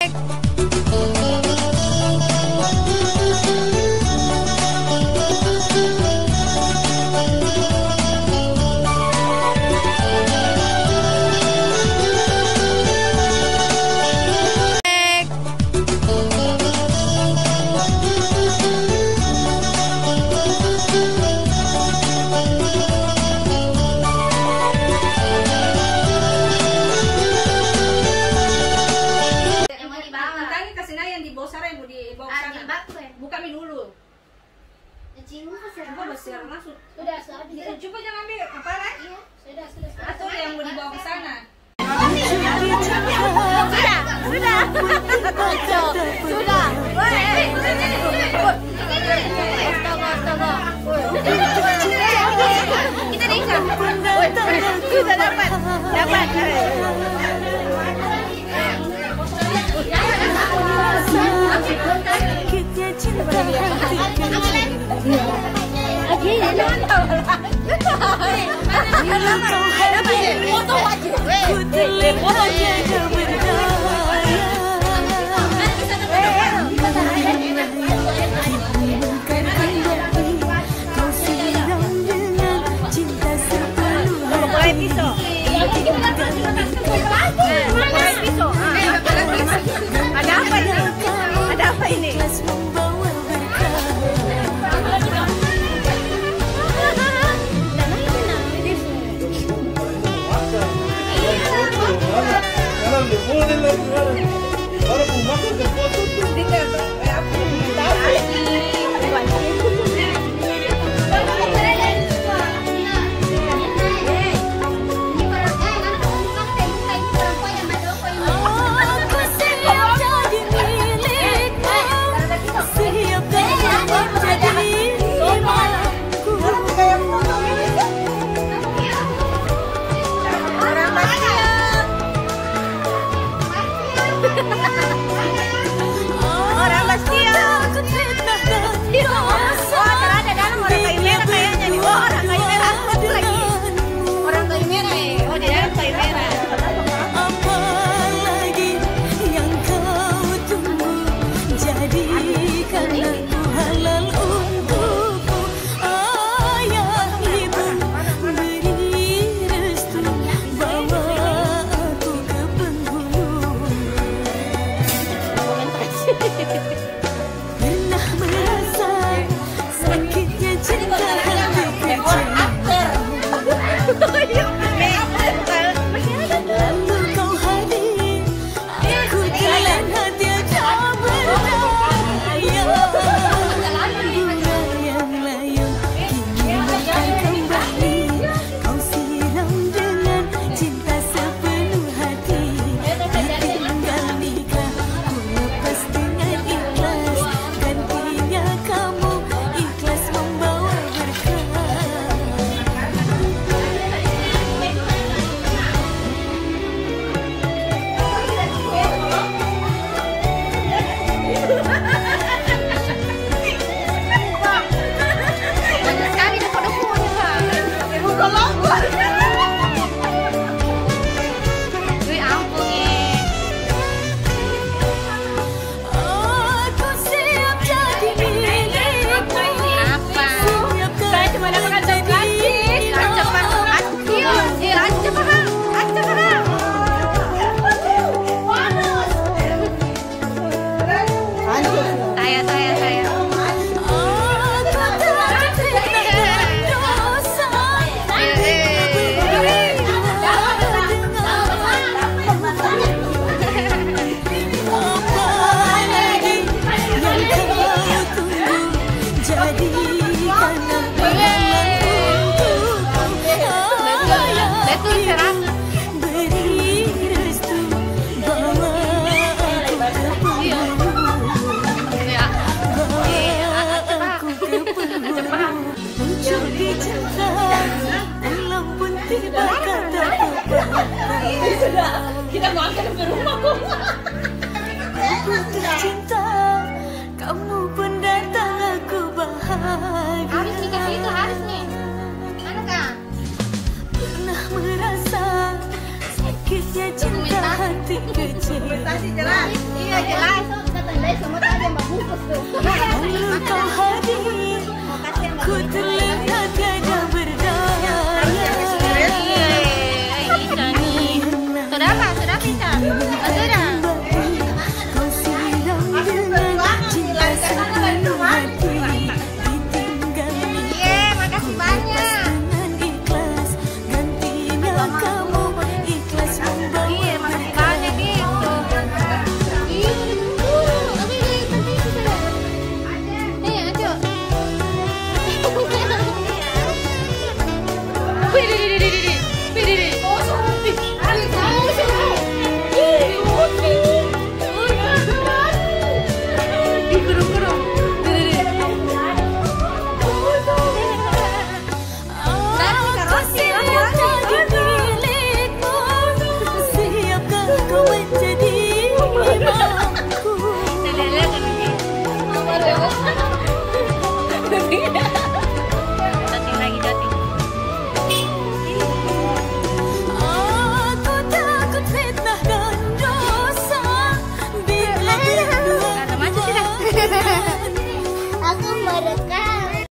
Bye. coba sudah sudah coba jangan ambil. Apa eh? iya, sudah sudah atau yang mau dibawa ke sana. Sudah sudah sudah kita. kita dapat dapat lagi ya. Foto Ini Oh. Dokumentasi jelas. Iya jelas. Kita tandai semua tadi yang bagus tuh.